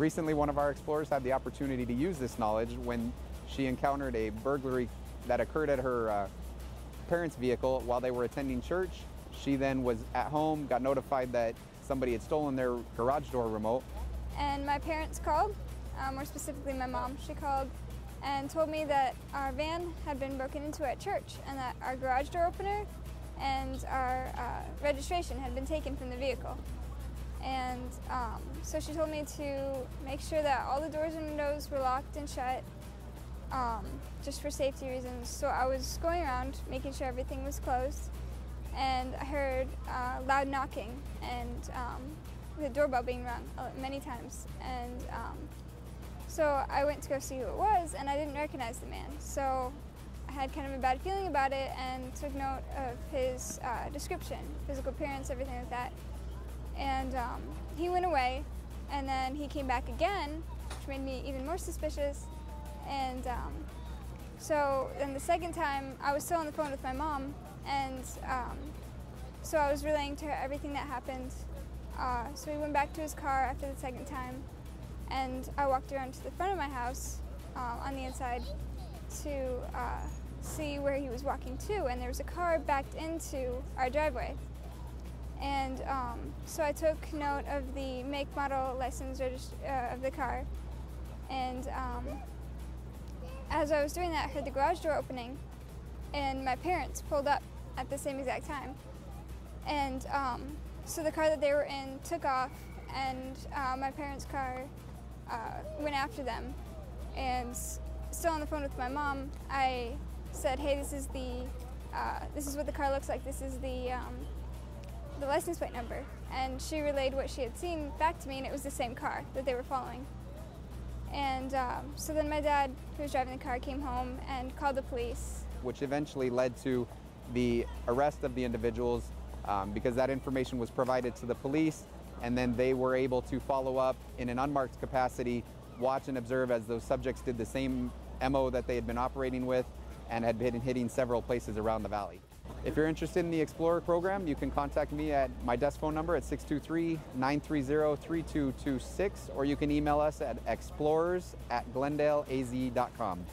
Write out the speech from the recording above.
Recently, one of our explorers had the opportunity to use this knowledge when she encountered a burglary that occurred at her uh, parents' vehicle while they were attending church. She then was at home, got notified that somebody had stolen their garage door remote. And my parents called, more specifically my mom, she called and told me that our van had been broken into at church and that our garage door opener and our uh, registration had been taken from the vehicle. And um, so she told me to make sure that all the doors and windows were locked and shut um, just for safety reasons. So I was going around making sure everything was closed and I heard uh, loud knocking and um, the doorbell being rung uh, many times. And um, so I went to go see who it was, and I didn't recognize the man. So I had kind of a bad feeling about it and took note of his uh, description, physical appearance, everything like that. And um, he went away, and then he came back again, which made me even more suspicious. And um, so then the second time, I was still on the phone with my mom, and um, so I was relaying to her everything that happened. Uh, so he went back to his car after the second time, and I walked around to the front of my house uh, on the inside to uh, see where he was walking to, and there was a car backed into our driveway. And um, so I took note of the make, model, license uh, of the car, and um, as I was doing that, I heard the garage door opening, and my parents pulled up at the same exact time. And um, so the car that they were in took off, and uh, my parents' car uh, went after them. And still on the phone with my mom, I said, "Hey, this is the uh, this is what the car looks like. This is the um, the license plate number." And she relayed what she had seen back to me, and it was the same car that they were following. And um, so then my dad, who was driving the car, came home and called the police. Which eventually led to the arrest of the individuals um, because that information was provided to the police and then they were able to follow up in an unmarked capacity, watch and observe as those subjects did the same MO that they had been operating with and had been hitting several places around the valley. If you're interested in the Explorer program, you can contact me at my desk phone number at 623-930-3226 or you can email us at explorers at glendaleaz.com.